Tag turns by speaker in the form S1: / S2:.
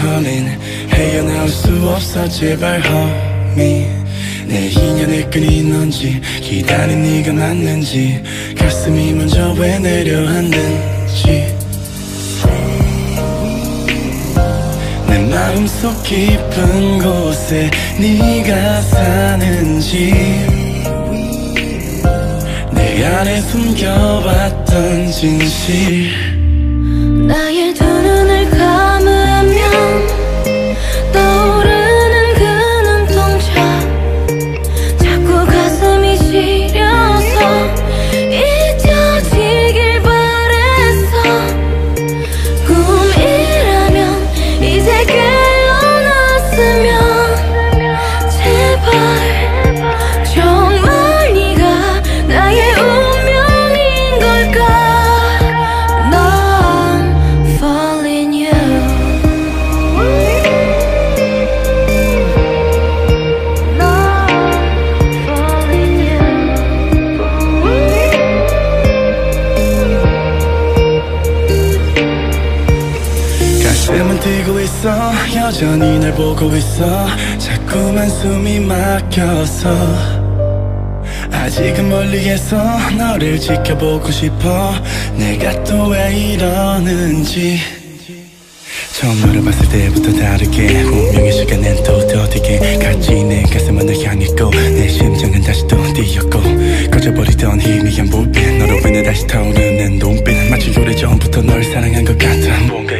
S1: calling. 헤어나올 수 없어 제발 homie. 내 인연의 끈이 넌지 기다린 네가 맞는지 가슴이 먼저 왜 내려앉는지. 내 마음속 깊은 곳에 네가 사는지. 내 안에 숨겨왔던 진실
S2: 나의
S1: 있어. 여전히 날 보고 있어. 자꾸만 숨이 막혀서. 아직은 멀리에서 너를 지켜보고 싶어. 내가 또 왜 이러는지. 처음 너를 봤을 때부터 다르게 운명의 시간엔 또 더디게 같이 내 가슴은 널 향했고 내 심장은 다시 또 뛰었고 꺼져버리던 희미한 불빛 너로 인해 다시 타오르는 눈빛 마치 오래전부터 널 사랑한 것 같아. 뭔가